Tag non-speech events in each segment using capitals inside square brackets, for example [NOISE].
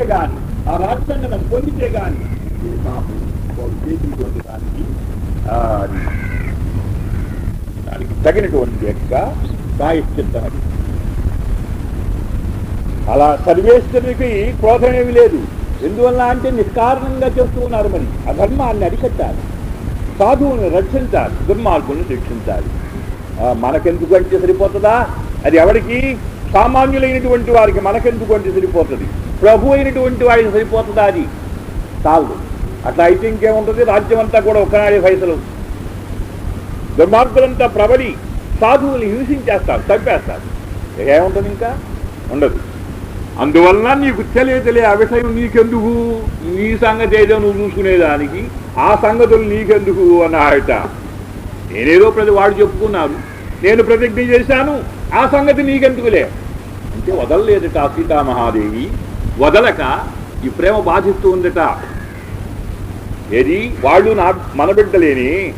పొందితే గాని ఆ రాజ్యాంగం పొందితే గాని ఇది పాపం దానికి తగినటువంటి యొక్క ప్రాయశ్చిత్తం అది అలా క్రోధం ఏమి లేదు. ఎందువల్ల అంటే నిష్కారణంగా చేస్తూ ఉన్నారు మరి. అధర్మాన్ని అరికట్టాలి. సాధువుని రక్షించాలి. దుర్మార్గుల్ని శిక్షించాలి. మనకెందుకు అంటే సరిపోతుందా? అది ఎవరికి? సామాన్యులైనటువంటి వారికి మనకెందుకు అంటే సరిపోతుంది? ప్రభు అయినటువంటి వాడికి సరిపోతుందా అది? చాలదు. అట్లా అయితే ఇంకేముంటుంది? రాజ్యం అంతా కూడా ఒకనాడే ఫైసలు. దుర్మార్గులంతా ప్రబలి సాధువుని హింసించేస్తారు చంపేస్తారు. ఏముంటుంది ఇంకా? ఉండదు. అందువలన నీకు తెలియతలే ఆ విషయం నీకెందుకు? నీ సంగతి ఏదో నువ్వు చూసుకునేదానికి ఆ సంగతులు నీకెందుకు అన్నాయట నేనేదో ప్రతి వాడు చెప్పుకున్నాను. నేను ప్రతిజ్ఞ చేశాను. ఆ సంగతి నీకెందుకులే? అంటే వదలలేదు ఆ సీతామహాదేవి. వదలక ఈ ప్రేమ బాధిస్తూ ఉందట. ఏది? వాళ్ళు నా మనబిడ్డలేని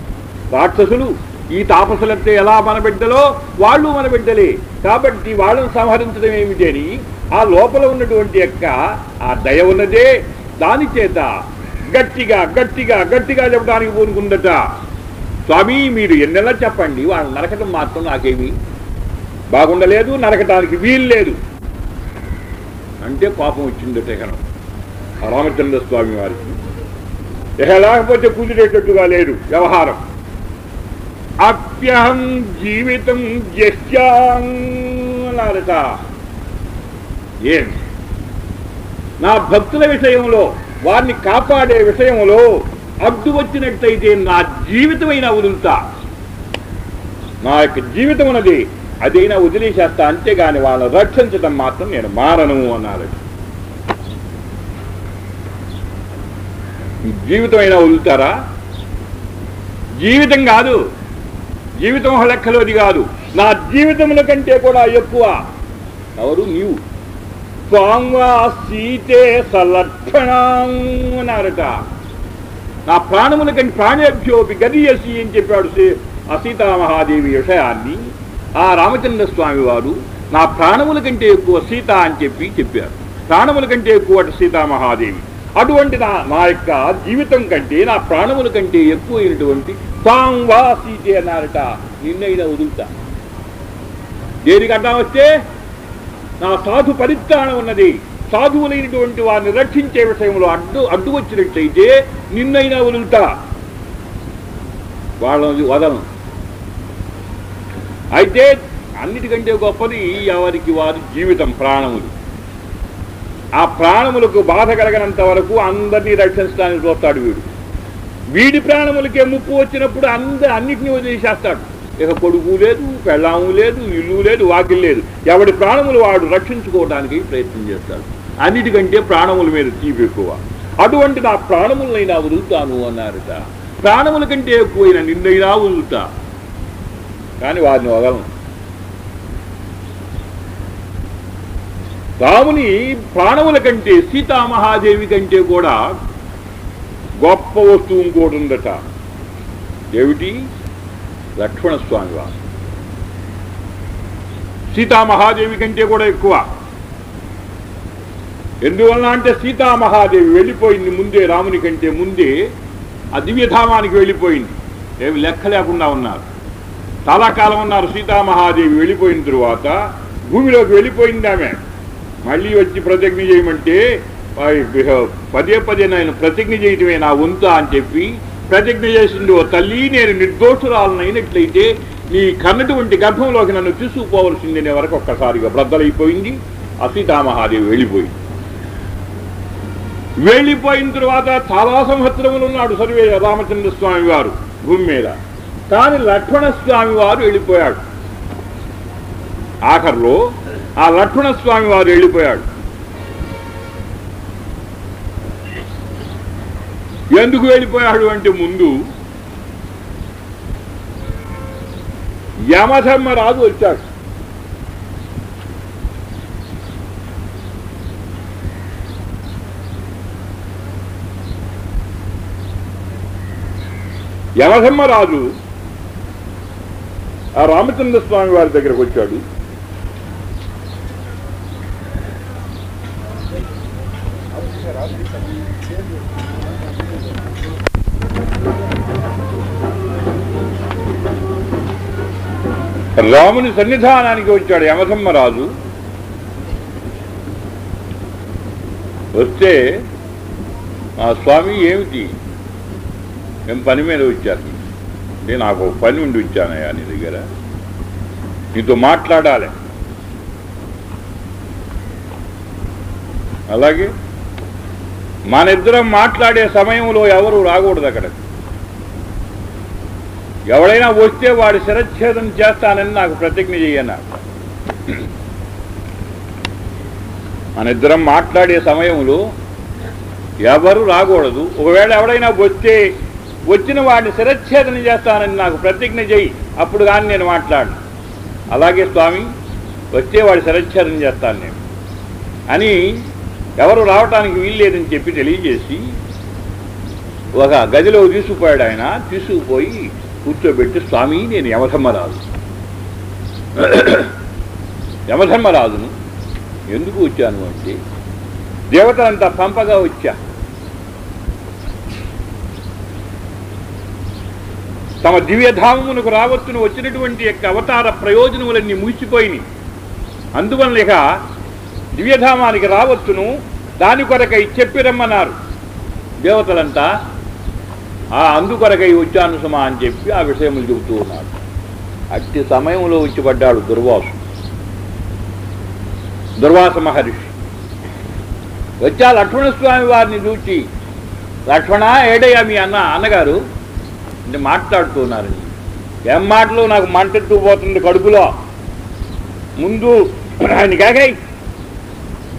రాక్షసులు. ఈ తాపసులంటే ఎలా మనబిడ్డలో? వాళ్ళు మనబిడ్డలే. కాబట్టి వాళ్ళను సంహరించడం ఏమిటి అని ఆ లోపల ఉన్నటువంటి యొక్క ఆ దయ ఉన్నదే. దాని చేత గట్టిగా గట్టిగా గట్టిగా చెప్పడానికి పూనుకుందట. స్వామి మీరు ఎన్నెలా చెప్పండి? వాళ్ళు నరకటం మాత్రం నాకేమి బాగుండలేదు నరకటానికి వీలు లేదు అంటే పాపం వచ్చిందట ఇక రామచంద్ర స్వామి వారికి. ఇక లేకపోతే కుదిరేటట్టుగా లేదు వ్యవహారం. అప్యహం జీవితం జస్యాన్నారట ఏం? నా భక్తుల విషయంలో వారిని కాపాడే విషయంలో అడ్డు వచ్చినట్టయితే నా జీవితమైన వదులుతా. నా యొక్క జీవితం ఉన్నది అదైనా వదిలేసేస్తా అంతేగాని వాళ్ళని రక్షించడం మాత్రం నేను మారను అన్నారు జీవితమైనా వదులుతారా? జీవితం కాదు. జీవితం లెక్కలోది కాదు. నా జీవితముల కంటే కూడా ఎక్కువ. ఎవరు? నీవు. స్వాంగా సీతే సలక్షణం అన్నారట. నా ప్రాణముల కంటే ప్రాణేభ్యోపి గది అని చెప్పాడు సీ- ఆ సీతామహాదేవి విషయాన్ని. ఆ రామచంద్ర స్వామి వారు నా ప్రాణముల కంటే ఎక్కువ సీత అని చెప్పి చెప్పారు. ప్రాణముల కంటే ఎక్కువ అటు సీతామహాదేవి అటువంటి నా నా యొక్క జీవితం కంటే నా ప్రాణముల కంటే ఎక్కువైనటువంటి సాంవా సీతే అన్నారట. నిన్నైనా వదులుతా. దేనికి అడ్డా వస్తే నా సాధు పరిత్రాణం ఉన్నది. సాధువులైనటువంటి వారిని రక్షించే విషయంలో అడ్డు అడ్డు వచ్చినట్లయితే నిన్నైనా వదులుతా. వాళ్ళని వదలను. అయితే అన్నిటికంటే గొప్పది ఎవరికి వారి జీవితం ప్రాణములు. ఆ ప్రాణములకు బాధ కలగనంత వరకు అందరినీ రక్షించడానికి చూస్తాడు వీడు. వీడి ప్రాణములకే ముప్పు వచ్చినప్పుడు అంద అన్నిటినీ వదిలేసేస్తాడు. ఇక కొడుకు లేదు పెళ్ళాము లేదు ఇల్లు లేదు వాకిల్ లేదు. ఎవడి ప్రాణములు వాడు రక్షించుకోవడానికి ప్రయత్నం చేస్తాడు. అన్నిటికంటే ప్రాణముల మీద తీపి ఎక్కువ. అటువంటి నా ప్రాణములనైనా వదులుతాను అన్నారట. ప్రాణముల కంటే ఎక్కువైన నిన్నైనా వదులుతా. కానీ వారిని వదలను. రాముని ప్రాణముల కంటే సీతామహాదేవి కంటే కూడా గొప్ప వస్తువు ఇంకోటి ఉందట. ఏమిటి? లక్ష్మణస్వామి వారు. సీతామహాదేవి కంటే కూడా ఎక్కువ. ఎందువలన అంటే సీతామహాదేవి వెళ్ళిపోయింది ముందే రాముని కంటే ముందే ఆ దివ్యధామానికి వెళ్ళిపోయింది. ఏమి లెక్క లేకుండా ఉన్నారు. చాలా కాలం ఉన్నారు. సీతామహాదేవి వెళ్ళిపోయిన తరువాత భూమిలోకి వెళ్ళిపోయింది ఆమె. మళ్ళీ వచ్చి ప్రతిజ్ఞ చేయమంటే పదే పదే నేను ప్రతిజ్ఞ చేయటమే నా వంతు అని చెప్పి ప్రతిజ్ఞ చేసింది. ఓ తల్లి నేను నిర్దోషురాలనైనట్లయితే నీ కన్నటువంటి గర్భంలోకి నన్ను తీసుకుపోవలసిందనే వరకు ఒక్కసారిగా బ్రద్దలైపోయింది. ఆ సీతామహాదేవి వెళ్ళిపోయింది. వెళ్ళిపోయిన తరువాత చాలా సంవత్సరములు ఉన్నాడు సర్వే రామచంద్ర స్వామి వారు భూమి మీద. కానీ లక్ష్మణ స్వామి వారు వెళ్ళిపోయాడు. ఆఖర్లో ఆ లక్ష్మణ స్వామి వారు వెళ్ళిపోయాడు. ఎందుకు వెళ్ళిపోయాడు అంటే ముందు యమధర్మరాజు వచ్చాడు. యమధర్మరాజు ఆ రామచంద్ర స్వామి వారి దగ్గరకు వచ్చాడు. రాముని సన్నిధానానికి వచ్చాడు యమధమ్మరాజు. వస్తే ఆ స్వామి ఏమిటి? మేము పని మీద వచ్చారు? అంటే నాకు పని ఉండి వచ్చానయ్యా నీ దగ్గర. నీతో మాట్లాడాలి. అలాగే మన ఇద్దరం మాట్లాడే సమయంలో ఎవరు రాకూడదు అక్కడ ఎవడైనా వస్తే వాడి శిరచ్ఛేదం చేస్తానని నాకు ప్రతిజ్ఞ చేయన మన ఇద్దరం మాట్లాడే సమయంలో ఎవరు రాకూడదు. ఒకవేళ ఎవడైనా వస్తే వచ్చిన వాడిని శిరచ్ఛేదన చేస్తానని నాకు ప్రతిజ్ఞ చేయి. అప్పుడు కానీ నేను మాట్లాడు అలాగే స్వామి వచ్చే వాడి శిరచ్ఛేదన చేస్తాను నేను. అని ఎవరు రావటానికి వీల్లేదని చెప్పి తెలియజేసి ఒక గదిలో తీసుకుపోయాడు ఆయన. తీసుకుపోయి కూర్చోబెట్టి స్వామి నేను యమధర్మరాజు. యమధర్మరాజును ఎందుకు వచ్చాను అంటే దేవతలంతా పంపగా వచ్చా. తమ దివ్యధామమునకు రావచ్చును వచ్చినటువంటి యొక్క అవతార ప్రయోజనములన్నీ ముగిసిపోయినాయి అందువల్ల ఇక దివ్యధామానికి రావచ్చును దాని కొరకై చెప్పిరమ్మన్నారు. దేవతలంతా ఆ అందుకొరకై వచ్చాను సుమా అని చెప్పి ఆ విషయములు చెబుతూ ఉన్నాడు అట్టి సమయంలో వచ్చి పడ్డాడు దుర్వాసు. దుర్వాస మహర్షి వచ్చా లక్ష్మణస్వామి వారిని చూచి లక్ష్మణ ఏడయ్యా మీ అన్న అన్నగారు అంటే మాట్లాడుతున్నారని. ఏం మాటలు? నాకు మంటెట్టు పోతుంది కడుపులో. ముందు ఆయన కేకై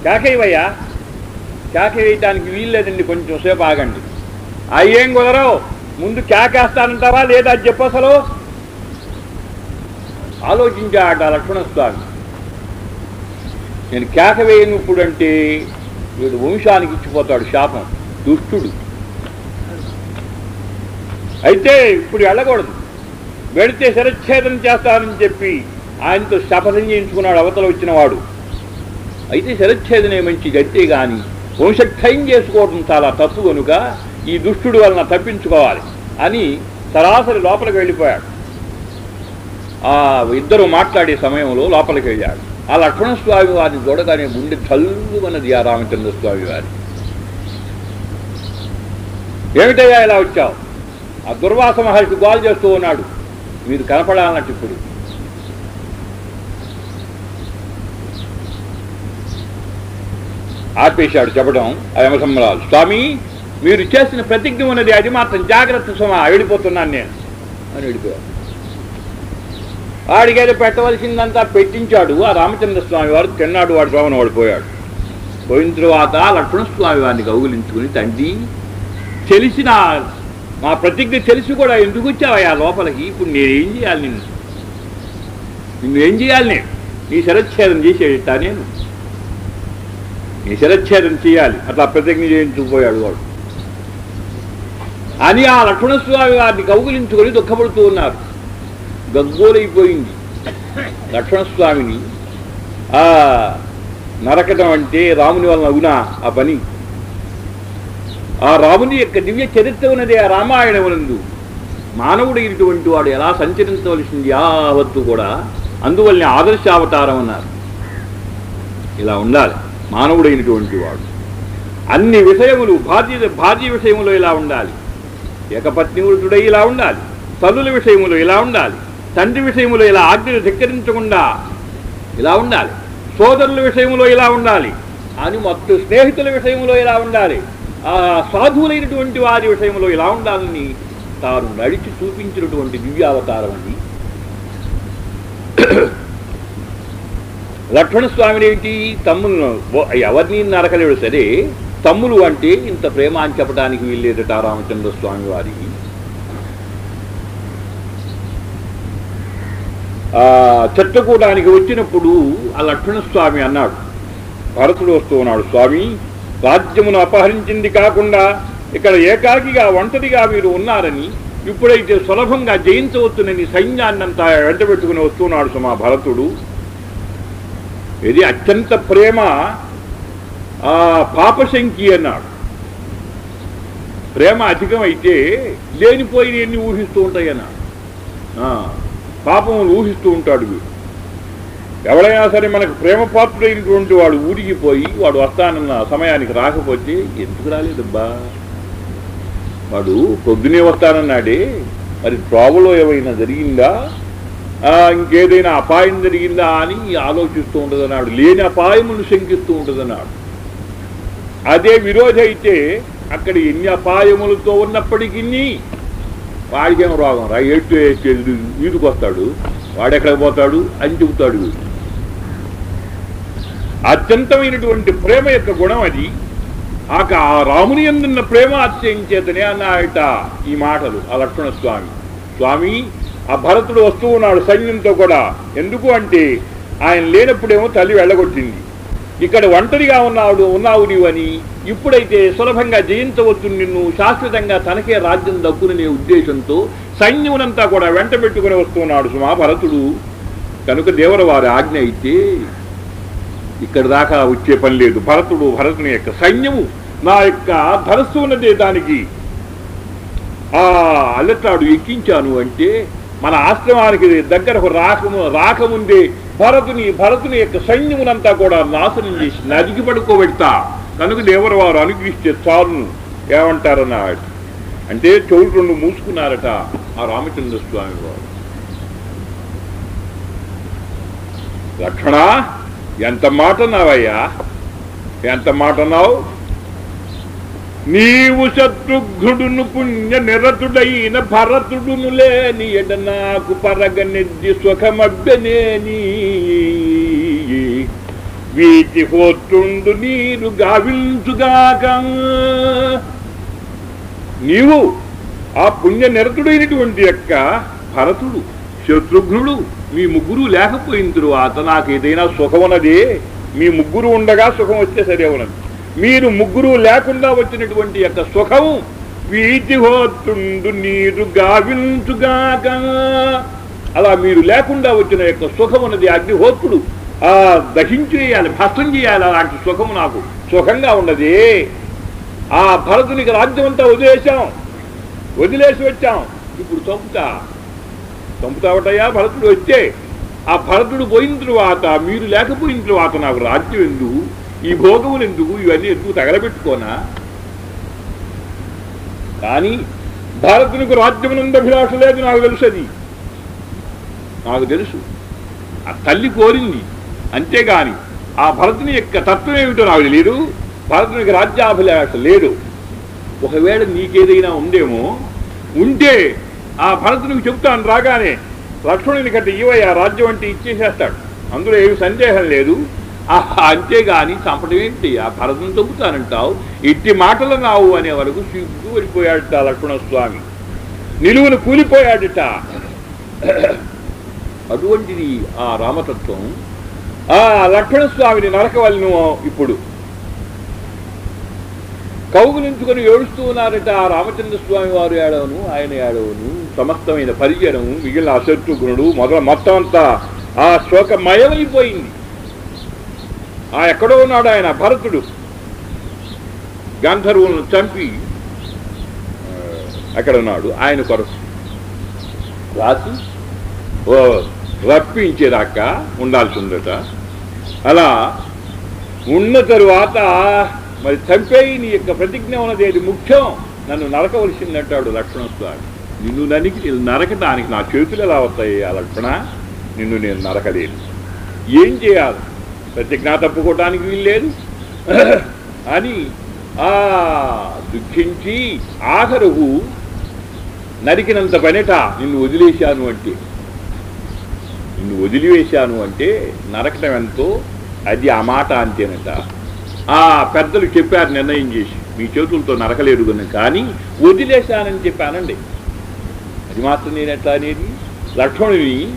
కేకయ్యవయ్యా కేక వేయటానికి వీల్లేదండి కొంచెం సేపు ఆగండి. అయ్యేం కుదరవు ముందు కేకేస్తానంటావా లేదా అది చెప్పు అసలు? ఆలోచించాట లక్ష్మణస్వామి. నేను కేక వేయను ఇప్పుడంటే వీడు వంశానికి ఇచ్చిపోతాడు శాపం. దుష్టుడు. అయితే ఇప్పుడు వెళ్ళకూడదు. వెడితే శిరచ్ఛేదం చేస్తానని చెప్పి ఆయనతో శపథం చేయించుకున్నాడు అవతల వచ్చిన వాడు. అయితే శిరచ్ఛేదనే మంచిది అంతే కానీ వంశక్షయం చేసుకోవడం చాలా తప్పు కనుక ఈ దుష్టుడు వలన తప్పించుకోవాలి అని సరాసరి లోపలికి వెళ్ళిపోయాడు. ఆ ఇద్దరు మాట్లాడే సమయంలో లోపలికి వెళ్ళాడు. ఆ లక్ష్మణస్వామి వారిని చూడగానే గుండె చల్లుమన్నది ఆ రామచంద్ర స్వామి వారి. ఏమిటయ్యా ఇలా వచ్చావు? ఆ దుర్వాస మహర్షి గోల్ చేస్తూ ఉన్నాడు. మీరు కనపడాలన్నట్టు ఇప్పుడు. ఆపేశాడు చెప్పడం ఆ స్వామి మీరు చేసిన ప్రతిజ్ఞ ఉన్నది అది మాత్రం జాగ్రత్త సుమా వెళ్ళిపోతున్నాను నేను. అని వెళ్ళిపోయాడు. వాడికి ఏదో పెట్టవలసిందంతా పెట్టించాడు. ఆ రామచంద్ర స్వామి వారు తిన్నాడు వాడు శోభన వాడిపోయాడు పోయిన తర్వాత లక్ష్మణస్వామి వారిని కౌగులించుకుని తండ్రి తెలిసిన మా ప్రతిజ్ఞ తెలిసి కూడా. ఎందుకు వచ్చావయ్యా లోపలికి? ఇప్పుడు నేనేం చేయాలి నిన్ను? నిన్ను ఏం చేయాలి నేను? నీ శరచ్ఛేదం చేసేటా నేను? నీ శరచ్ఛేదం చేయాలి. అట్లా ప్రతిజ్ఞ చేయించుకుపోయాడు వాడు. అని ఆ లక్ష్మణస్వామి వారిని కౌగులించుకొని దుఃఖపడుతూ ఉన్నారు. గగ్గోలైపోయింది. లక్ష్మణస్వామిని ఆ నరకటం అంటే రాముని వలన అవునా ఆ పని? ఆ రాముని యొక్క దివ్య చరిత్ర ఉన్నది ఆ రామాయణమునందు. మానవుడు ఇటువంటి వాడు ఎలా సంచరించవలసింది యావత్తు కూడా అందువల్లనే ఆదర్శ అవతారం అన్నారు. ఇలా ఉండాలి. మానవుడైనటువంటి వాడు. అన్ని విషయములు భార్య భార్య విషయంలో ఇలా ఉండాలి. ఏకపత్నివృతుడై ఇలా ఉండాలి. తల్లుల విషయములో ఇలా ఉండాలి. తండ్రి విషయములో ఇలా ఆజ్ఞలు ధిక్కరించకుండా ఇలా ఉండాలి. సోదరుల విషయములో ఇలా ఉండాలి. అని మొత్తం స్నేహితుల విషయంలో ఇలా ఉండాలి. ఆ సాధువులైనటువంటి వారి విషయంలో ఇలా ఉండాలని తాను నడిచి చూపించినటువంటి దివ్యావతారం అండి. లక్ష్మణస్వామిని ఏంటి? తమ్ములను ఎవరిని నరకలేడు సరే తమ్ములు అంటే ఇంత ప్రేమ అని చెప్పడానికి వీల్లేదట రామచంద్ర స్వామి వారికి ఆ వచ్చినప్పుడు ఆ లక్ష్మణస్వామి అన్నాడు భరతుడు వస్తూ ఉన్నాడు స్వామి రాజ్యమును అపహరించింది కాకుండా ఇక్కడ ఏకాకిగా ఒంటరిగా వీరు ఉన్నారని ఇప్పుడైతే సులభంగా జయించవచ్చునని సైన్యాన్నంతా వెంటబెట్టుకుని వస్తున్నాడు సుమా భరతుడు. ఇది అత్యంత ప్రేమ ఆ పాపశంకి అన్నాడు. ప్రేమ అధికమైతే లేనిపోయిన ఎన్ని ఊహిస్తూ ఉంటాయన్నాడు. ఆ, పాపములు ఊహిస్తూ ఉంటాడు వీడు. ఎవడైనా సరే మనకు ప్రేమ పాత్రుడైనటువంటి వాడు ఊరికి పోయి వాడు వస్తానన్న సమయానికి రాకపోతే ఎందుకు రాలేదబ్బా వాడు పొద్దునే వస్తానన్నాడే మరి త్రోవలో ఏమైనా జరిగిందా ఆ, ఇంకేదైనా అపాయం జరిగిందా అని ఆలోచిస్తూ ఉంటుందన్నాడు లేని అపాయమును శంకిస్తూ ఉంటుందన్నాడు అదే విరోధి అయితే అక్కడ ఎన్ని అపాయములతో ఉన్నప్పటికీ వాడికేం రోగం రా ఎట్టు వేసేది వీధికి వస్తాడు వాడెక్కడికి పోతాడు అని చెబుతాడు వీడు అత్యంతమైనటువంటి ప్రేమ యొక్క గుణం అది. ఆక ఆ రాముని ఎందున్న ప్రేమ అత్యయించేతనే అన్నాయట ఈ మాటలు ఆ లక్ష్మణ స్వామి స్వామి ఆ భరతుడు వస్తూ ఉన్నాడు సైన్యంతో కూడా. ఎందుకు అంటే ఆయన లేనప్పుడేమో తల్లి వెళ్ళగొట్టింది. ఇక్కడ ఒంటరిగా ఉన్నాడు ఉన్నావు నీవని ఇప్పుడైతే సులభంగా జయించవచ్చు నిన్ను. శాశ్వతంగా తనకే రాజ్యం దక్కుననే ఉద్దేశంతో సైన్యమునంతా కూడా వెంట పెట్టుకుని వస్తున్నాడు సుమా భరతుడు. కనుక దేవరవారి ఆజ్ఞ అయితే ఇక్కడ దాకా వచ్చే పని లేదు. భరతుడు భరతుని యొక్క సైన్యము నా యొక్క ధరస్సు ఉన్నదే దానికి. ఆ అల్లెట్లాడు ఎక్కించాను అంటే మన ఆశ్రమానికి దగ్గరకు రాకము రాకముందే భరతుని భరతుని యొక్క సైన్యమునంతా కూడా నాశనం చేసి నదికి పడుకోబెడతా. కనుక దేవర వారు అనుగ్రహిస్తే చాలును ఏమంటారన్నాడు అంటే చెవులు రెండు మూసుకున్నారట ఆ రామచంద్ర స్వామి వారు. లక్షణ ఎంత మాట నావయ్యా ఎంత మాట నావు నీవు శత్రుఘ్నుడును పుణ్య నిరతుడైన భరతుడును లేని ఎడ నాకు పరగనెద్ది సుఖమబ్బనేని. వీటి పోతుండు నీరు గావించుగాక. నీవు ఆ పుణ్య నిరతుడైనటువంటి యొక్క భరతుడు. శత్రుఘ్నుడు మీ ముగ్గురు లేకపోయిన తరువాత నాకు ఏదైనా సుఖమున్నదే. మీ ముగ్గురు ఉండగా సుఖం వస్తే సరే ఉన్నది. మీరు ముగ్గురు లేకుండా వచ్చినటువంటి యొక్క సుఖము వీటి హోతుండు నీరు గావించుగాక. అలా మీరు లేకుండా వచ్చిన యొక్క సుఖం సుఖమున్నది అగ్నిహోత్రుడు ఆ దహించేయాలి భస్తం చేయాలి. అలాంటి సుఖం నాకు సుఖంగా ఉన్నది. ఆ భరతునికి రాజ్యం అంతా వదిలేశాం. వదిలేసి వచ్చాం. ఇప్పుడు చంపుతా. చంపుతావటయ్యా? భరతుడు వచ్చే. ఆ భరతుడు పోయిన తరువాత మీరు లేకపోయిన తరువాత నాకు రాజ్యం ఎందుకు ఈ భోగములు ఎందుకు? ఇవన్నీ ఎందుకు తగలబెట్టుకోనా? కానీ భరతునికి రాజ్యమునందు అభిలాష లేదు నాకు తెలుసు అది. నాకు తెలుసు. ఆ తల్లి కోరింది. అంతేగాని ఆ భరతుని యొక్క తత్వం ఏమిటో నాకు తెలియదు భరతునికి రాజ్యాభిలాష లేదు ఒకవేళ నీకేదైనా ఉందేమో ఉంటే ఆ భరతునికి చెప్తాను రాగానే లక్ష్మణుని కంటే ఇవయ్య రాజ్యం అంటే ఇచ్చేసేస్తాడు. అందులో ఏమి సందేహం లేదు. ఆహా అంతేగాని చంపడం ఏంటి? ఆ భరతం చంపుతానంటావు? ఇట్టి మాటలు నావు అనే వరకు సిగ్గు వెళ్ళిపోయాడట లక్ష్మణస్వామి. నిలువును కూలిపోయాడట. అటువంటిది ఆ రామతత్వం. ఆ లక్ష్మణస్వామిని నరకవలను ఇప్పుడు. కౌగులించుకొని ఏడుస్తూ ఉన్నారట ఆ రామచంద్ర స్వామి వారు ఏడవను ఆయన ఏడవను. సమస్తమైన పరిచయము మిగిలిన అశత్రుఘ్నుడు మొదల మొత్తం అంతా ఆ శోకమయమైపోయింది. ఆ ఎక్కడో ఉన్నాడు ఆయన భరతుడు. గంధర్వులను చంపి అక్కడ ఉన్నాడు ఆయన కొరకు. రాసి ఓ రప్పించేదాకా ఉండాల్సి ఉందట. అలా ఉన్న తరువాత మరి చంపేయి నీ యొక్క ప్రతిజ్ఞ ఉన్నది అది ముఖ్యం? నన్ను నరకవలసిందంటాడు లక్ష్మణస్వామి నిన్ను నరికి నరకడానికి నా చేతులు ఎలా వస్తాయి ఆ లక్ష్మణ? నిన్ను నేను నరకలేను. ఏం చేయాలి? ప్రతిజ్ఞ తప్పుకోవటానికి వీల్లేదు. అని ఆ దుఃఖించి ఆఖరువు నరికినంత పనిట నిన్ను వదిలేశాను అంటే నిన్ను వదిలివేశాను అంటే నరకటం ఎంతో అది ఆ మాట అంతేనట. ఆ పెద్దలు చెప్పారు నిర్ణయం చేసి. మీ చేతులతో నరకలేరు కానీ వదిలేశానని చెప్పానండి. అది మాత్రం నేను ఎట్లా అనేది? లక్ష్మణుని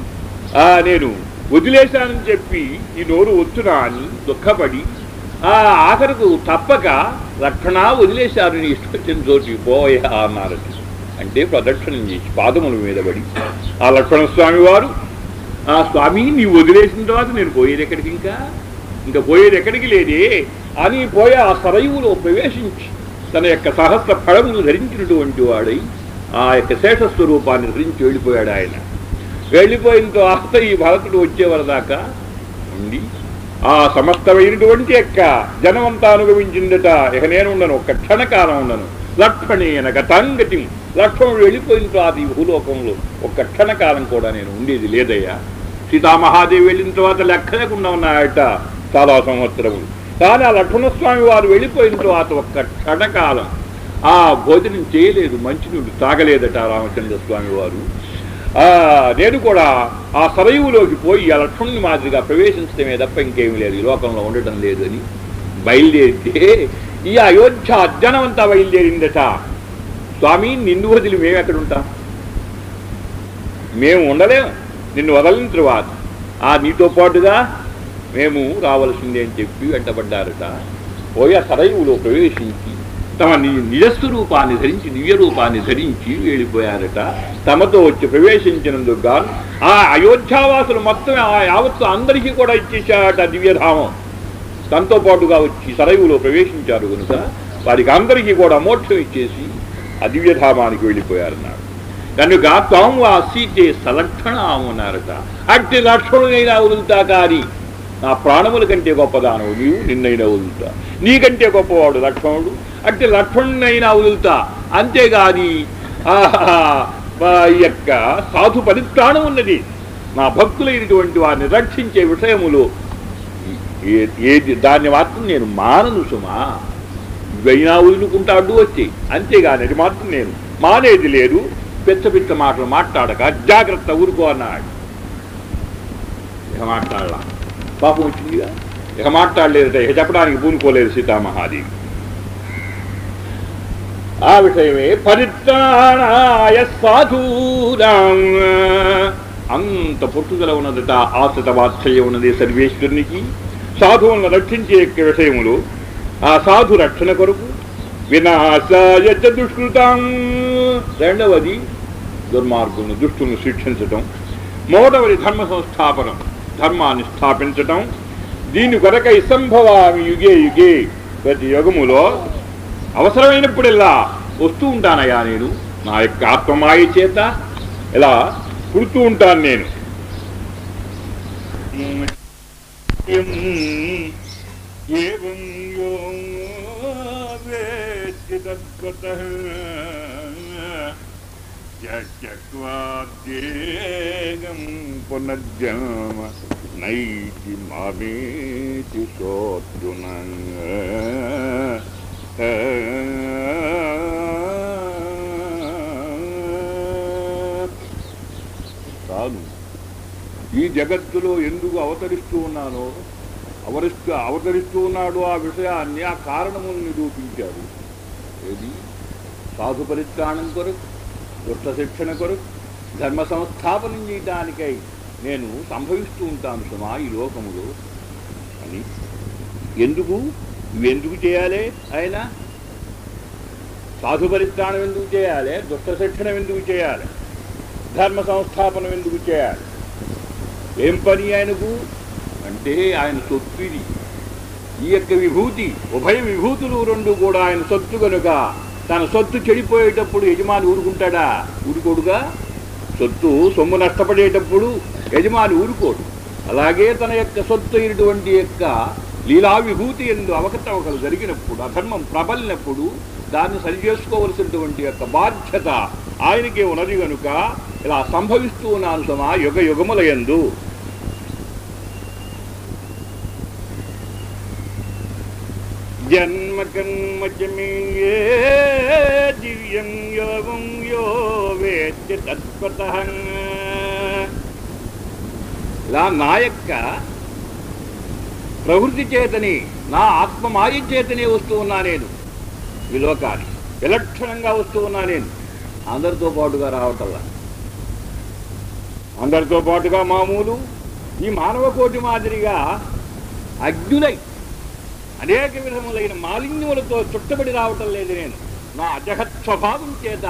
ఆ నేను వదిలేశానని చెప్పి ఈ నోరు వచ్చునా అని దుఃఖపడి ఆ ఆఖరకు తప్పక లక్షణ వదిలేశారు నీ ఇష్టం చోటి పోయా అన్నారు అంటే ప్రదక్షిణం చేసి పాదముల మీద పడి ఆ లక్ష్మణస్వామి వారు ఆ స్వామి నీ వదిలేసిన తర్వాత నేను పోయేది ఎక్కడికి ఇంకా? ఇంకా పోయేది ఎక్కడికి లేదే? అని పోయి ఆ సరయువులో ప్రవేశించి తన యొక్క సహస్ర ఫలములు ధరించినటువంటి వాడై ఆ యొక్క శేషస్వరూపాన్ని ధరించి వెళ్ళిపోయాడు ఆయన. వెళ్ళిపోయిన తర్వాత ఈ భరతుడు వచ్చేవరదాకా ఉండి ఆ సమస్తమైనటువంటి యొక్క జనమంతా అనుభవించిందట. ఇక నేను ఉండను ఒక్క క్షణకాలం ఉండను. లక్ష్మణేన గతాంగతి. లక్ష్మణుడు వెళ్ళిపోయిన తర్వాత ఈ భూలోకంలో ఒక్క క్షణకాలం కూడా నేను ఉండేది లేదయ్యా. సీతామహాదేవి వెళ్ళిన తర్వాత లెక్క లేకుండా ఉన్నాయట. చాలా సంవత్సరములు కానీ ఆ లక్ష్మణస్వామి వారు వెళ్ళిపోయిన తర్వాత ఒక్క క్షణకాలం ఆ భోజనం చేయలేదు మంచినీళ్ళు తాగలేదట రామచంద్ర స్వామి వారు. ఆ నేను కూడా ఆ సరయువులోకి పోయి ఆ లక్ష్మణుని మాదిరిగా ప్రవేశించడమే తప్ప ఇంకేమీ లేదు ఈ లోకంలో ఉండటం లేదు అని బయలుదేరితే ఈ అయోధ్య అర్జనమంతా బయలుదేరిందట. స్వామి నిన్ను వదిలి మేము ఎక్కడ ఉంటాం మేము ఉండలేము నిన్ను వదలిన తరువాత ఆ నీతో పాటుగా మేము రావలసిందే అని చెప్పి వెంటబడ్డారట. పోయి సరైవులో ప్రవేశించి తమ నిజస్వరూపాన్ని ధరించి దివ్య రూపాన్ని ధరించి వెళ్ళిపోయారట. తమతో వచ్చి ప్రవేశించినందుకు గాను ఆ అయోధ్యావాసులు మొత్తం ఆ యావత్తు అందరికీ కూడా ఇచ్చేశారట దివ్యధామం. తనతో పాటుగా వచ్చి సరైవులో ప్రవేశించారు కనుక వారికి అందరికీ కూడా మోక్షం ఇచ్చేసి ఆ దివ్యధామానికి వెళ్ళిపోయారన్నాడు కనుక తాము ఆ సీతే సలక్షణామన్నారట. అట్టి లక్షణులైనా వదులుతా కానీ నా ప్రాణముల కంటే గొప్పదానవు నీవు నిన్నైనా వదులుతా. నీకంటే గొప్పవాడు లక్ష్మణుడు. అంటే లక్ష్మణునైనా వదులుతా. అంతేగాని ఈ యొక్క సాధు పరిత్రాణం ఉన్నది. నా భక్తులైనటువంటి వారిని రక్షించే విషయములో ఏ- ఏది దాన్ని మాత్రం నేను మానను సుమా. ఇవైనా వదులుకుంటా అడ్డు వచ్చి. అంతేగాని అది మాత్రం నేను మానేది లేదు. పెద్ద పెద్ద మాటలు మాట్లాడక జాగ్రత్త ఊరుకో అన్నాడు. ఇక మాట్లాడలా. పాపం వచ్చిందిగా ఇక మాట్లాడలేదట ఇక చెప్పడానికి పూనుకోలేదు సీతామహాదేవి ఆ విషయమే పరిత్రాణాయ సాధూరాం అంత పట్టుదల ఉన్నదట ఆశ్రిత వాత్సల్యం ఉన్నది సర్వేశ్వరునికి. సాధువులను రక్షించే విషయంలో విషయములు ఆ సాధు రక్షణ కొరకు వినాశాయ దుష్కృతం. రెండవది దుర్మార్గులను దుష్టులను శిక్షించటం. మూడవది ధర్మ సంస్థాపనం ధర్మాన్ని స్థాపించటం దీని కొరక ఇసంభవామి యుగే యుగే ప్రతి యుగములో అవసరమైనప్పుడల్లా వస్తూ ఉంటానయ్యా నేను నా యొక్క ఆత్మమాయ చేత ఇలా పుడుతూ ఉంటాను నేను ఏవం యో వేత్తి పునర్జన్మ నైతి మామేతి సోర్జున కాదు ఈ జగత్తులో ఎందుకు అవతరిస్తూ ఉన్నానో అవరిస్తూ అవతరిస్తూ ఉన్నాడు ఆ విషయాన్ని ఆ కారణము నిరూపించారు ఏది? సాధు పరిత్రాణం కొరకు దుష్ట శిక్షణ కొరకు ధర్మ సంస్థాపనం చేయటానికై నేను సంభవిస్తూ ఉంటాను సుమా ఈ లోకములో. అని ఎందుకు? ఇవెందుకు చేయాలి ఆయన? సాధు పరిత్రాణం ఎందుకు చేయాలి? దుష్ట శిక్షణ ఎందుకు చేయాలి? ధర్మ సంస్థాపనం ఎందుకు చేయాలి? ఏం పని ఆయనకు? అంటే ఆయన సొత్తుది. ఈ యొక్క విభూతి ఉభయ విభూతులు రెండు కూడా ఆయన సొత్తు కనుక తన సొత్తు చెడిపోయేటప్పుడు యజమాని ఊరుకుంటాడా? ఊరుకోడుగా? సొత్తు సొమ్ము నష్టపడేటప్పుడు యజమాని ఊరుకోడు. అలాగే తన యొక్క సొత్తు అయినటువంటి యొక్క లీలా విభూతి ఎందు అవకతవకలు జరిగినప్పుడు అధర్మం ప్రబలినప్పుడు దాన్ని సరిచేసుకోవలసినటువంటి యొక్క బాధ్యత ఆయనకే ఉన్నది కనుక ఇలా సంభవిస్తూ ఉన్నాను సమా యుగ యుగముల ఎందు జన్మ కర్మ చమీయే దివ్యం యోగం యో వేత్య తత్పత ఇలా నా యొక్క ప్రవృత్తి చేతని నా ఆత్మ మాయ చేతనే వస్తూ ఉన్నా నేను। ఈ లోకానికి విలక్షణంగా వస్తూ ఉన్నా నేను। అందరితో పాటుగా రావటల్లా అందరితో పాటుగా మామూలు ఈ మానవ కోటి మాదిరిగా అగ్నులై అనేక విధములైన మాలిన్యములతో చుట్టబడి రావటం లేదు నేను. నా అజహత్ స్వభావం చేత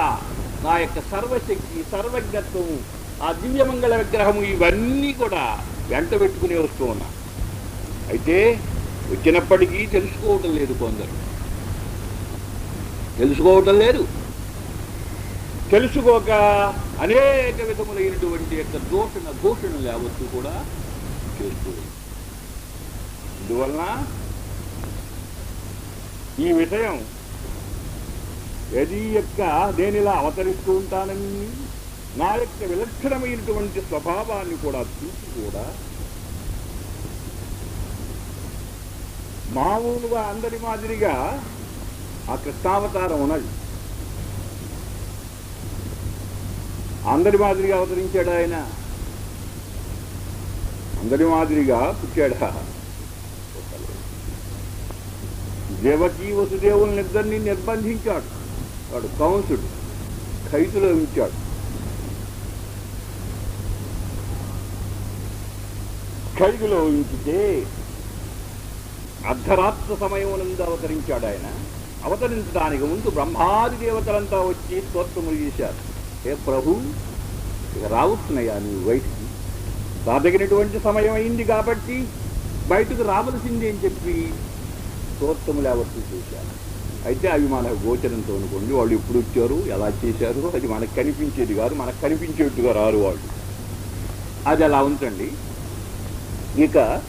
నా యొక్క సర్వశక్తి సర్వజ్ఞత్వము ఆ దివ్యమంగళ విగ్రహము ఇవన్నీ కూడా వెంట పెట్టుకుని వస్తూ ఉన్నా. అయితే వచ్చినప్పటికీ తెలుసుకోవటం లేదు కొందరు. తెలుసుకోవటం లేదు. తెలుసుకోక అనేక విధములైనటువంటి యొక్క దూషణ దూషణ యావత్తు కూడా చేస్తూ ఉంది. అందువలన ఈ విషయం యది యొక్క దేనిలా అవతరిస్తూ ఉంటానని నా యొక్క విలక్షణమైనటువంటి స్వభావాన్ని కూడా చూసి కూడా మామూలుగా అందరి మాదిరిగా ఆ కృష్ణావతారం ఉన్నది. అందరి మాదిరిగా అవతరించాడు ఆయన? అందరి మాదిరిగా పుట్టాడా? దేవకీ వసుదేవుల్ని ఇద్దరిని నిర్బంధించాడు. వాడు కంసుడు ఖైతులో ఉంచాడు. ఖైదులో ఉంచితే అర్ధరాత్ర సమయం నందు అవతరించాడు ఆయన. అవతరించడానికి ముందు బ్రహ్మాది దేవతలంతా వచ్చి స్తోత్రములు చేశారు. ఏ ప్రభు ఇక రావచ్చునయ్యా నువ్వు బయటికి రాదగినటువంటి సమయం అయింది కాబట్టి బయటకు రావలసింది అని చెప్పి స్తోత్రములు యావత్తు చేశారు. అయితే అవి మన గోచరంతో అనుకోండి వాళ్ళు ఎప్పుడు వచ్చారు ఎలా చేశారు అది మనకు కనిపించేది కాదు మనకు కనిపించేట్టుగా రారు వాళ్ళు. అది అలా ఉంచండి. ఇక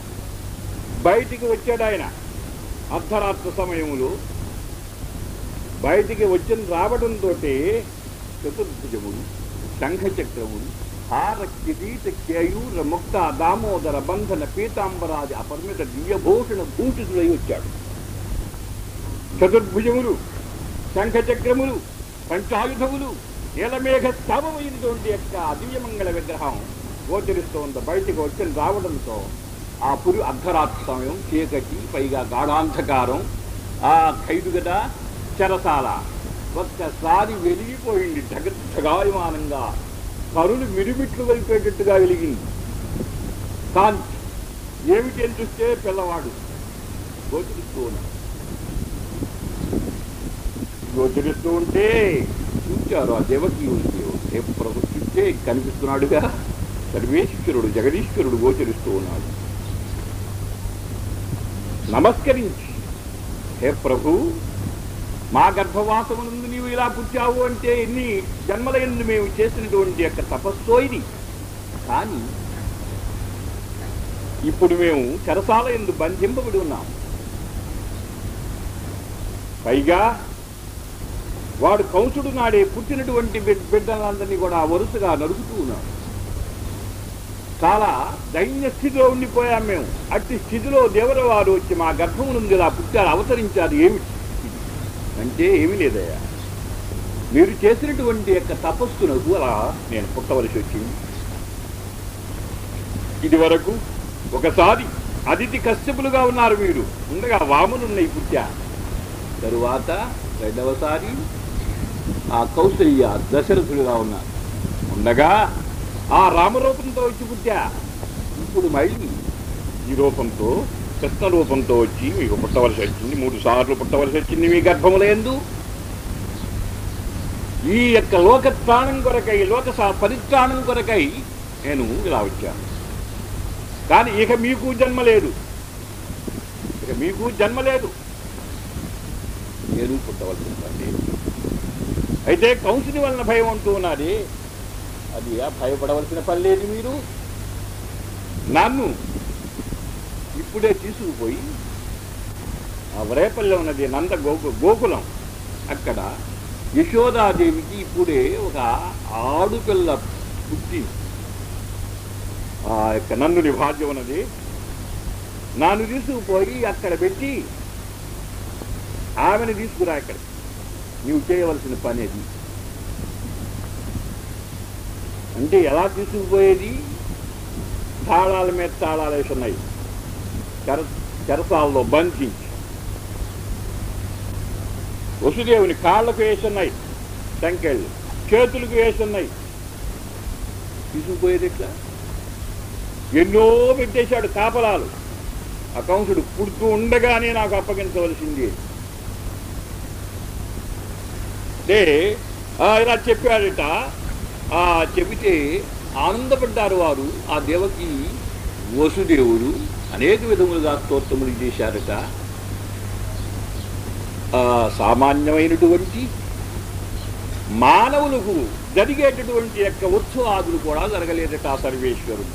బయటికి వచ్చాడు ఆయన. అర్ధరాత్ర సమయంలో బయటికి వచ్చిన రావడంతో చతుర్భుజముడు శంఖచక్రముడు హార కిరీట కేయూర ముక్త దామోదర బంధన పీతాంబరాది అపరిమిత దివ్యభూషణ భూషితుడై వచ్చాడు. చతుర్భుజములు శంఖచక్రములు పంచాయుధములు నీలమేఘ స్థావమైనటువంటి యొక్క దివ్యమంగళ విగ్రహం. గోచరిస్తోంది బయటికి వచ్చి రావడంతో ఆ పురి అర్ధరాత్రి సమయం చీకటి పైగా గాఢాంధకారం. ఆ ఖైదు కదా చెరసాల ఒక్కసారి వెలిగిపోయింది జగజ్జగాయమానంగా. కరులు మిరుమిట్లు వెళ్ళిపోయేటట్టుగా వెలిగింది. కాంతి ఏమిటి అని చూస్తే పిల్లవాడు గోచరిస్తూ ఉన్నాడు. గోచరిస్తూ ఉంటే చూచారు ఆ దేవకి ఏ ప్రభు కనిపిస్తున్నాడుగా? సర్వేశ్వరుడు జగదీశ్వరుడు గోచరిస్తూ ఉన్నాడు. నమస్కరించి హే ప్రభు మా గర్భవాసమునందు నీవు ఇలా పుట్టావు అంటే ఎన్ని జన్మలయందు మేము చేసినటువంటి యొక్క తపస్సో ఇది. కానీ ఇప్పుడు మేము చెరసాల ఎందు బంధింపబడి ఉన్నాం. పైగా వాడు కంసుడు నాడే పుట్టినటువంటి బిడ్డలందరినీ కూడా వరుసగా నరుకుతూ ఉన్నాడు. చాలా దైన్య స్థితిలో ఉండిపోయాం మేము. అట్టి స్థితిలో దేవర వారు వచ్చి మా గర్భం నుండి ఇలా పుట్టారు అవతరించారు ఏమిటి అంటే ఏమీ లేదయ్యా. మీరు చేసినటువంటి యొక్క తపస్సునకు అలా నేను పుట్టవలసి వచ్చింది. ఇది వరకు ఒకసారి అతిథి కశ్యపులుగా ఉన్నారు మీరు. ఉండగా వామనున్నయి పుట్టా. తరువాత రెండవసారి ఆ కౌసల్య దశరథుడుగా ఉన్నారు ఉండగా ఆ రామరూపంతో వచ్చి పుట్టా. ఇప్పుడు మళ్ళీ ఈ రూపంతో కృష్ణ రూపంతో వచ్చి మీకు పుట్టవలసి వచ్చింది. మూడు సార్లు పుట్టవలసి వచ్చింది మీ గర్భములందు ఈ యొక్క లోక త్రాణం కొరకై లోక పరిత్రాణం కొరకై నేను ఇలా వచ్చాను. కానీ ఇక మీకు జన్మ లేదు. ఇక మీకు జన్మ లేదు. నేను పుట్టవలసి అయితే కౌన్సిలి వలన భయం అంటూ ఉన్నది. అది భయపడవలసిన పని లేదు మీరు. నన్ను ఇప్పుడే తీసుకుపోయి ఆ వరేపల్లి ఉన్నది నంద గోకు గోకులం అక్కడ యశోదాదేవికి ఇప్పుడే ఒక ఆడుపిల్ల పుట్టి ఆ యొక్క నన్నుని భాగ్యం ఉన్నది. నన్ను తీసుకుపోయి అక్కడ పెట్టి ఆమెను తీసుకురా ఇక్కడ నీవు చేయవలసిన పని అది. అంటే ఎలా తీసుకుపోయేది? తాళాల మీద తాళాలు వేసి ఉన్నాయి. చెర చెరసాలలో బంధించి. వసుదేవుని కాళ్ళకు వేసి ఉన్నాయి. సంకెళ్ళు చేతులకు వేసి ఉన్నాయి. తీసుకుపోయేది ఎట్లా? ఎన్నో పెట్టేశాడు కాపలాలు. ఆ కంసుడు పుడుతూ ఉండగానే నాకు అప్పగించవలసింది. అంటే ఇలా చెప్పాడట చెబితే ఆనందపడ్డారు వారు. ఆ దేవకి వసుదేవుడు అనేక విధములుగా స్తోత్రములు చేశారట. సామాన్యమైనటువంటి మానవులకు జరిగేటటువంటి యొక్క ఉత్సవాదులు కూడా జరగలేదట ఆ సర్వేశ్వరుడు.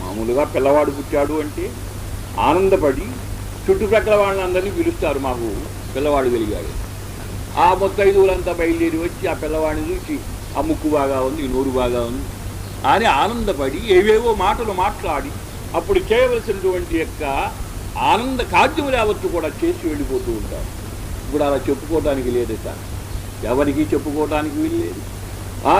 మామూలుగా పిల్లవాడు పుట్టాడు అంటే ఆనందపడి చుట్టుప్రక్కల వాళ్ళందరినీ పిలుస్తారు మాకు. పిల్లవాడు వెలిగాడు. ఆ ముత్తైదువులంతా బయలుదేరి వచ్చి ఆ పిల్లవాడిని చూసి ఆ ముక్కు బాగా ఉంది నోరు బాగా ఉంది అని ఆనందపడి ఏవేవో మాటలు మాట్లాడి అప్పుడు చేయవలసినటువంటి యొక్క ఆనంద కాద్యములు యావత్తు కూడా చేసి వెళ్ళిపోతూ ఉంటారు. ఇప్పుడు అలా చెప్పుకోవడానికి లేదట ఎవరికి చెప్పుకోవడానికి వీల్లేదు ఆ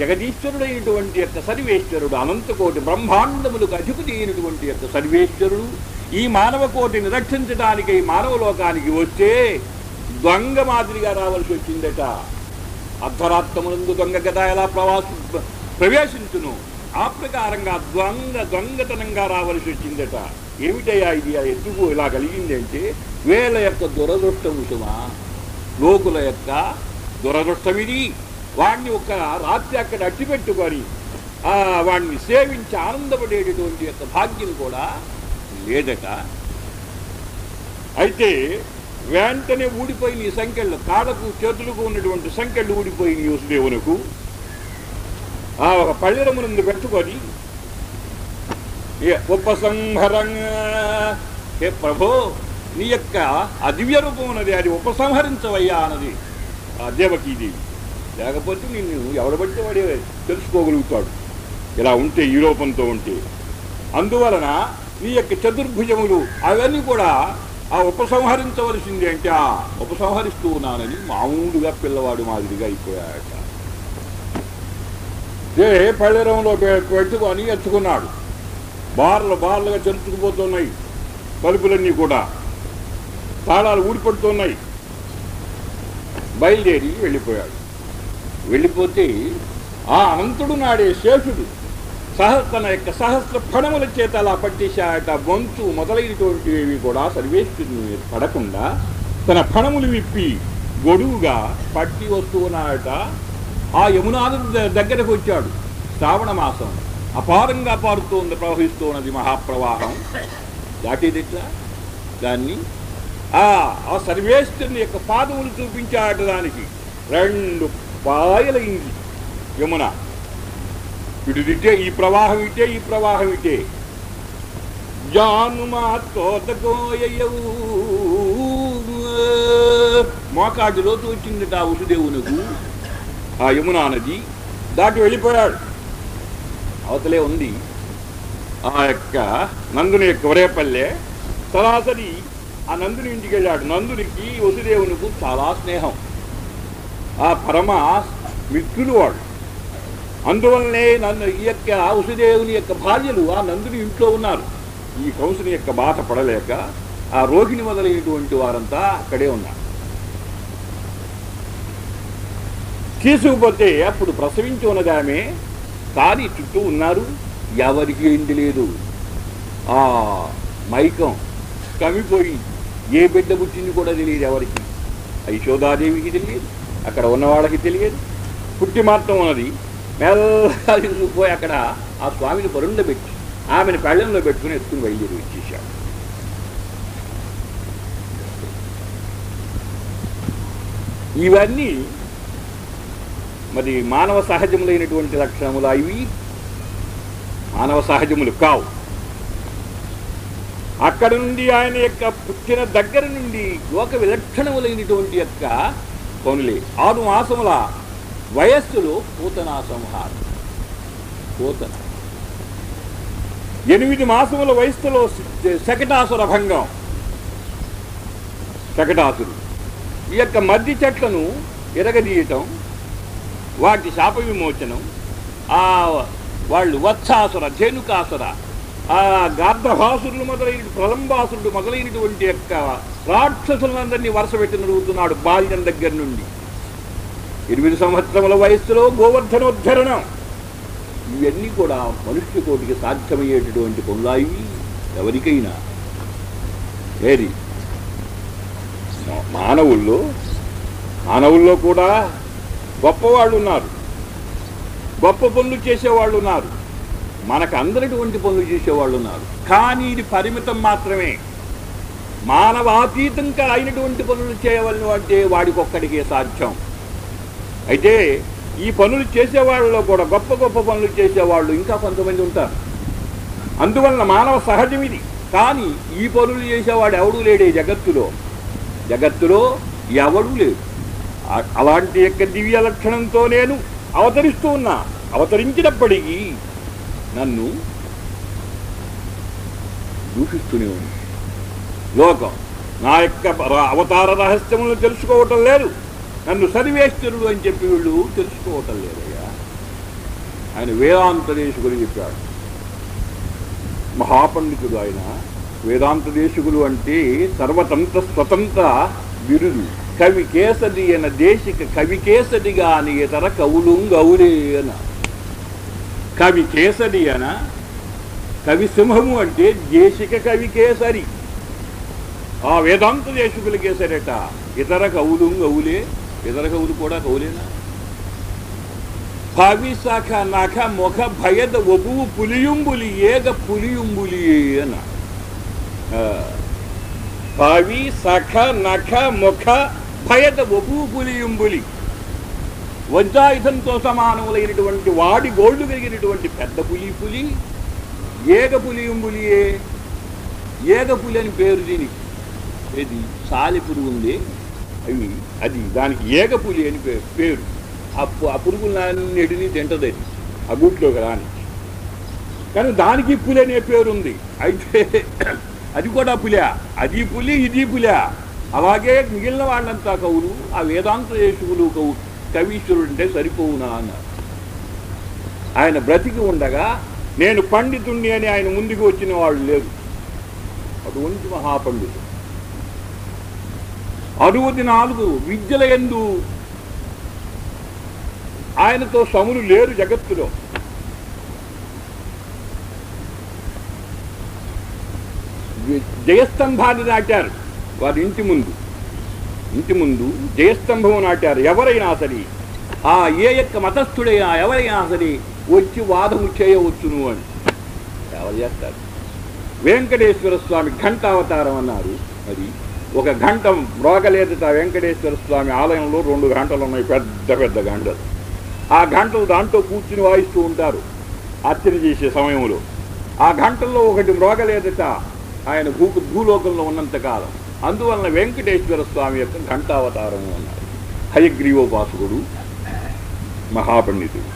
జగదీశ్వరుడైనటువంటి యొక్క సర్వేశ్వరుడు అనంతకోటి బ్రహ్మాండములకు అధిపతి అయినటువంటి యొక్క సర్వేశ్వరుడు ఈ మానవ కోటిని రక్షించడానికి మానవ లోకానికి వస్తే దొంగ మాదిరిగా రావాల్సి వచ్చిందట. అర్ధరాత్రమునందు దొంగ గద ఎలా ప్రవాస ప్రవేశించును? ఆ ప్రకారంగా దొంగ దొంగతనంగా రావలసి వచ్చిందట. ఏమిటయ్యా ఇది? ఎందుకు ఇలా కలిగిందంటే వీళ్ళ యొక్క దురదృష్టం సుమా. లోకుల యొక్క దురదృష్టం ఇది వాడిని ఒక రాత్రి అక్కడ అట్టిపెట్టుకొని ఆ వాడిని సేవించి ఆనందపడేటటువంటి యొక్క భాగ్యం కూడా లేదట. అయితే వెంటనే ఊడిపోయిన ఈ సంఖ్యలు కాళ్ళకు చేతులకు ఉన్నటువంటి సంఖ్యలు ఊడిపోయిన యూసుదేవునకు ఆ ఒక పళ్ళెరమునందు పెట్టుకొని ఉపసంహరంగా హే ప్రభో నీ యొక్క అదివ్య రూపం ఉన్నది అది ఉపసంహరించవయ్యా అన్నది ఆ దేవకీదేవి. లేకపోతే నిన్ను ఎవడబడితే వాడే తెలుసుకోగలుగుతాడు. ఇలా ఉంటే ఈ రూపంతో ఉంటే. అందువలన నీ యొక్క చతుర్భుజములు అవన్నీ కూడా ఆ ఉపసంహరించవలసింది అంటే ఆ ఉపసంహరిస్తూ ఉన్నానని మామూలుగా పిల్లవాడు మాదిరిగా అయిపోయాట ఏ పళ్ళరంలో పెట్టుకొని ఎత్తుకున్నాడు. బార్లు బార్లుగా చెరుచుకుపోతున్నాయి తలుపులన్నీ కూడా. తాళాలు ఊడిపడుతున్నాయి. బయలుదేరి వెళ్ళిపోయాడు. వెళ్ళిపోతే ఆ అనంతుడు నాడే శేషుడు సహ తన యొక్క సహస్ర ఫణముల చేత అలా పట్టేశాట బొంతు మొదలైనటువంటివి కూడా సర్వేశ్వరుని పడకుండా తన ఫణములు విప్పి గొడువుగా పట్టి వస్తూ ఆ యమునాథు దగ్గరకు వచ్చాడు. శ్రావణ మాసం. అపారంగా పారుతోంది ప్రవహిస్తున్నది మహాప్రవాహం. దాటేది ఎట్లా? దాన్ని ఆ ఆ సర్వేశ్వరుని యొక్క పాదములు చూపించాట దానికి. రెండు పాయలైంది యమున. ఇటు ఇటే ఈ ప్రవాహం ఇటే ఈ ప్రవాహం ఇటే. జాను మాతోతకోయవు మోకాటిలో తోచిందట ఆ వసుదేవునకు. ఆ యమునా నది దాటి వెళ్ళిపోయాడు. అవతలే ఉంది. ఆ యొక్క నందుని యొక్క వరేపల్లె. సరాసరి ఆ నందుని ఇంటికి వెళ్ళాడు. నందునికి వసుదేవునికి చాలా స్నేహం. ఆ పరమ మిత్రులు వాడు అందువల్లనే నన్ను ఈ యొక్క వసుదేవుని యొక్క భార్యలు ఆ నందుని ఇంట్లో ఉన్నారు. ఈ కంసుని యొక్క బాధ పడలేక ఆ రోగిని మొదలైనటువంటి వారంతా అక్కడే ఉన్నారు. తీసుకుపోతే అప్పుడు ప్రసవించి ఉన్నది కానీ చుట్టూ ఉన్నారు ఎవరికి ఏంటి లేదు. ఆ మైకం కమిపోయి ఏ బిడ్డ పుట్టింది కూడా తెలియదు ఎవరికి. యశోదాదేవికి తెలియదు అక్కడ ఉన్న వాళ్ళకి తెలియదు. పుట్టి మాత్రం ఉన్నది. మెల్లగా పోయి అక్కడ ఆ స్వామిని పరుండ పెట్టి ఆమెను పెళ్ళంలో పెట్టుకుని ఎత్తుకుని బయలుదేరి వచ్చేసాడు ఇవన్నీ మరి మానవ సహజములైనటువంటి లక్షణములు ఇవి మానవ సహజములు కావు. అక్కడ నుండి ఆయన యొక్క పుట్టిన దగ్గర నుండి లోక విలక్షణములైనటువంటి యొక్క పనులే. ఆరు మాసముల వయస్సులో పూతనా సంహారం? పూతన? ఎనిమిది మాసముల వయస్సులో శకటాసుర భంగం. శకటాసురు. ఈ యొక్క మద్ది చెట్లను ఎరగదీయటం వాటి శాప విమోచనం ఆ వాళ్ళు వత్సాసుర ధేనుకాసుర ఆ గార్ధభాసురులు మొదలైన ప్రలంబాసురుడు మొదలైనటువంటి యొక్క రాక్షసులందరినీ వరుస పెట్టి నడుగుతున్నాడు బాల్యం దగ్గర నుండి. ఎనిమిది సంవత్సరముల వయస్సులో గోవర్ధనోద్ధరణం. ఇవన్నీ కూడా మనుష్య కోటికి సాధ్యమయ్యేటటువంటి పనులాయి ఎవరికైనా. ఏది? మానవుల్లో మానవుల్లో కూడా గొప్పవాళ్ళు ఉన్నారు గొప్ప పనులు చేసేవాళ్ళు ఉన్నారు మనకు అందరిటువంటి పనులు చేసేవాళ్ళు ఉన్నారు కానీ ఇది పరిమితం మాత్రమే. మానవాతీతంగా అయినటువంటి పనులు చేయవలన అంటే వాడికొక్కడికే సాధ్యం. అయితే ఈ పనులు చేసేవాళ్ళలో కూడా గొప్ప గొప్ప పనులు చేసేవాళ్ళు ఇంకా కొంతమంది ఉంటారు. అందువలన మానవ సహజం ఇది. కానీ ఈ పనులు చేసేవాడు ఎవడూ లేడే జగత్తులో. జగత్తులో ఎవడూ లేడు. అలాంటి యొక్క దివ్య లక్షణంతో నేను అవతరిస్తూ ఉన్నా. అవతరించినప్పటికీ నన్ను దూషిస్తూనే ఉంది. లోకం నా యొక్క అవతార రహస్యములను తెలుసుకోవటం లేదు. నన్ను సర్వేశ్వరుడు అని చెప్పి వీళ్ళు తెలుసుకోవటం లేదయ్యా. ఆయన వేదాంతదేశకులు చెప్పాడు మహాపండితుడు ఆయన. వేదాంతదేశకులు అంటే సర్వతంత్ర స్వతంత్ర బిరుదు కవి కేసరి అన్న దేశిక కవి కేసరిగా అని ఇతర కవులు గౌరే అన కవి కేసరి అన. కవి సింహము అంటే దేశిక కవి కేసరి. ఆ వేదాంత దేశకులు కేసరట. ఇతర కవులు గౌలే ఇతర కవులు కూడా కవులేనా భావి శాఖ నఖ ముఖ భయద ఒబువు పులియుంబులి ఏగ పులియుంబులి అన్న భావి సఖ నఖ ముఖ భయద ఒబువు పులియుంబులి. వజ్రాయుధంతో సమానములైనటువంటి వాడి గోళ్ళు కలిగినటువంటి పెద్ద పులి పులి ఏగ పులియుంబులియే ఏగ పులి అని పేరు దీనికి. ఇది సాలి పురుగు ఉంది. అవి అది దానికి ఏకపులి అని పేరు. అప్పు ఆ పురుగులన్నిటినీ తింటది. అది ఆ గూట్లోకి రాని. కానీ దానికి పులి అనే పేరు ఉంది అయితే [CLEARS THROAT] అది కూడా పులి. అది పులి ఇది పులి. అలాగే మిగిలిన వాళ్ళంతా కవులు ఆ వేదాంత యేసుకులు కవు కవీశ్వరుడు అంటే సరిపోవునా అన్నారు. ఆయన బ్రతికి ఉండగా నేను పండితుణ్ణి అని ఆయన ముందుకు వచ్చిన వాళ్ళు లేరు. అటువంటి మహాపండితుడు. అరవది నాలుగు విద్యల ఎందు ఆయనతో సములు లేరు జగత్తులో. జయస్తంభాన్ని నాటారు వారి ఇంటి ముందు. ఇంటి ముందు జయస్తంభం నాటారు ఎవరైనా సరే. ఆ ఏ యొక్క మతస్థుడైనా ఎవరైనా సరే వచ్చి వాదము చేయవచ్చును అని. ఎవరు చేస్తారు? వెంకటేశ్వర స్వామి ఘంటావతారం అన్నారు. మరి ఒక గంట మ్రోగలేదట వెంకటేశ్వర స్వామి ఆలయంలో రెండు గంటలు ఉన్నాయి పెద్ద పెద్ద గంటలు. ఆ గంటలు దాంట్లో కూర్చుని వాయిస్తూ ఉంటారు అర్చన చేసే సమయంలో. ఆ గంటల్లో ఒకటి మ్రోగలేదట ఆయన భూ భూలోకంలో ఉన్నంతకాలం అందువలన వెంకటేశ్వర స్వామి యొక్క ఘంటావతారం అన్నారు. హయగ్రీవోపాసకుడు మహాపండితుడు.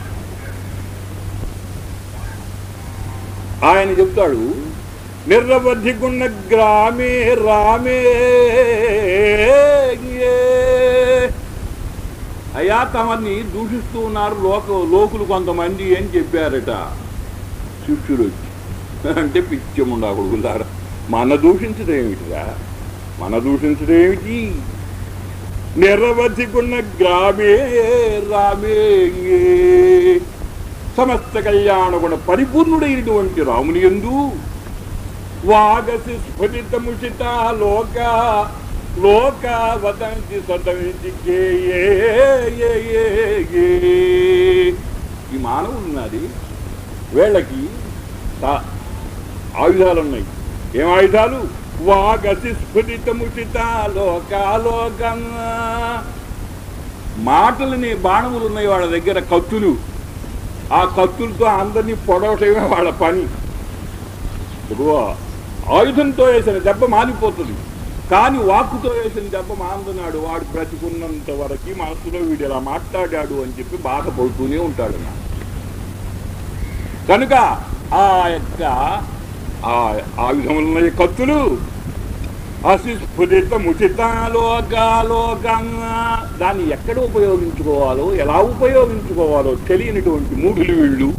ఆయన చెప్తాడు నిర్రవధి గుణ గ్రామే రామే. అయ్యా తమని దూషిస్తూ ఉన్నారు లోక లోకులు కొంతమంది అని చెప్పారట. శిష్యుడు వచ్చి అంటే పిచ్చముండా కొడుకులారా మన దూషించడం ఏమిటిరా? మన దూషించడం ఏమిటి? నిరవధి గ్రామే రామే. సమస్త కళ్యాణ గుణ పరిపూర్ణుడైనటువంటి రాముని ఎందు వాగసి స్ఫురితముషిత లోక లోక వదంతి సతమితికే ఏ ఏ. ఈ మానవులు ఉన్నది వీళ్ళకి ఆయుధాలు ఉన్నాయి ఏం ఆయుధాలు? వాగసి స్ఫురితముషిత లోకాలోకం మాటలని బాణములు ఉన్నాయి వాళ్ళ దగ్గర కత్తులు. ఆ కత్తులతో అందరినీ పొడవటమే వాళ్ళ పని. ఇప్పుడు ఆయుధంతో వేసిన దెబ్బ మానిపోతుంది. కానీ వాక్కుతో వేసిన దెబ్బ మానుతున్నాడు వాడు బ్రతికున్నంత వరకు మనసులో వీడు ఇలా మాట్లాడాడు అని చెప్పి బాధపడుతూనే ఉంటాడు కనుక ఆ యొక్క ఆ కత్తులు. అసిస్ఫురిత ముచితాలోకాలోకంగా దాన్ని ఎక్కడ ఉపయోగించుకోవాలో ఎలా ఉపయోగించుకోవాలో తెలియనటువంటి మూఢులు వీళ్ళు.